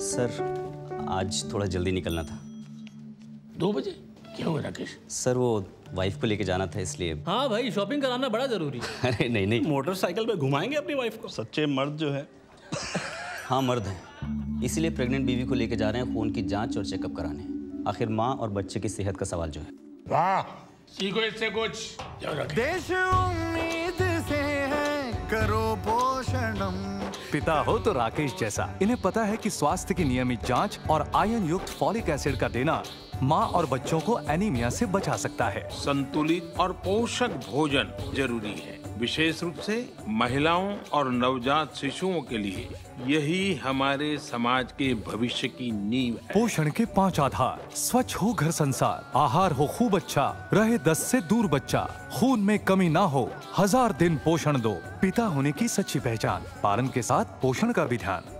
Sir आज थोड़ा जल्दी निकलना था। दो बजे? क्या हुआ राकेश? सर वो वाइफ को लेके जाना था इसलिए। हाँ भाई शॉपिंग कराना बड़ा ज़रूरी है। अरे नहीं नहीं। मोटरसाइकिल पे घुमाएँगे अपनी वाइफ को? सच्चे मर्द जो है। हाँ मर्द है। इसीलिए प्रेग्नेंट बीवी को लेके जा रहे हैं खून की जाँच और चेकअप कराने। आखिर माँ और बच्चे की सेहत का सवाल जो है। वाह। सीखो इससे कुछ। देश उम्मीद से पिता हो तो राकेश जैसा। इन्हें पता है कि स्वास्थ्य की नियमित जाँच और आयन युक्त फॉलिक एसिड का देना माँ और बच्चों को एनीमिया से बचा सकता है। संतुलित और पोषक भोजन ज़रूरी है। विशेष रूप से महिलाओं और नवजात शिशुओं के लिए यही हमारे समाज के भविष्य की नींव है। पोषण के पाँच आधार। स्वच्छ हो घर संसार। आहार हो खूब अच्छा। रहे दस से दूर बच्चा। खून में कमी ना हो। हज़ार दिन पोषण दो। पिता होने की सच्ची पहचान। पालन के साथ पोषण का भी ध्यान।